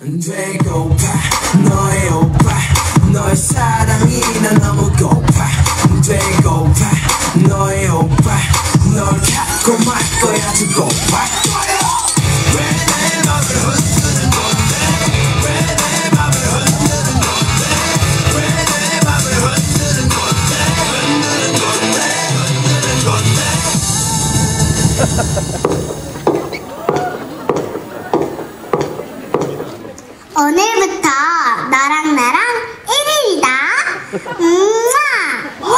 되고파 너의 오빠 너의 사랑이 난 너무 고파 되고파 너의 오빠 널 갖고 말 거야 두고파 왜내 맘을 흔드는 건데 왜내 맘을 흔드는 건데 왜내 맘을 흔드는 건데 흔드는 건데 흔드는 건데 오늘부터 너랑 나랑 1일이다. 음아! 와!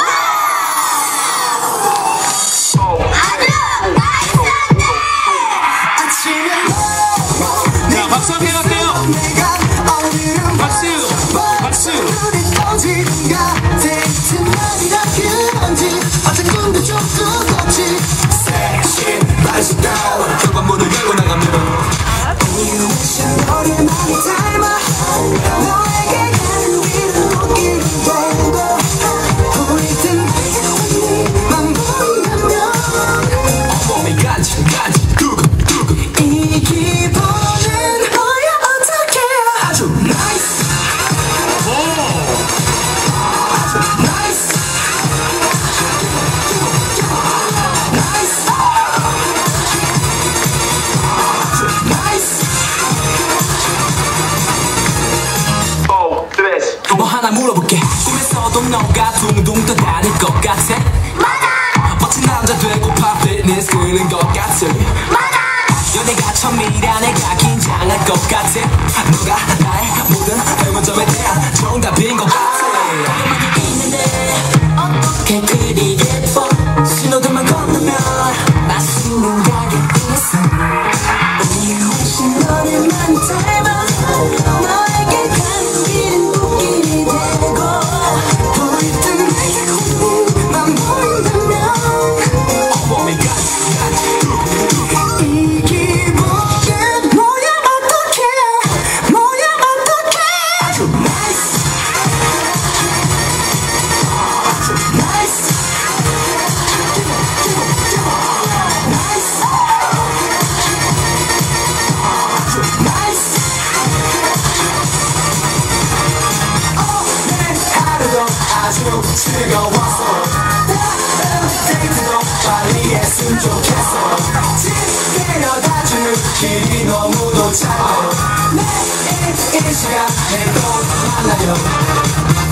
아주 나이스한데! 아침에 자, 박수 한번 해볼게요. 꿈에서도 너가 둥둥 떠다닐 것 같아 맞아! 멋진 남자 되고파 피트니스 끄는 것 같아 맞아! 연애가 처음이라 내가 긴장할 것 같아 너가 나의 아주 즐거웠어. 데이트도 빨리 했으면 좋겠어 집 데려다주는 길이 너무도 짧아. 내일 이 시간에 또 만나요